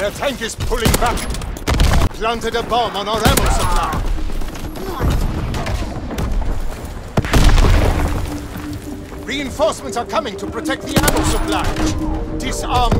Their tank is pulling back. Planted a bomb on our ammo supply. Reinforcements are coming to protect the ammo supply. Disarm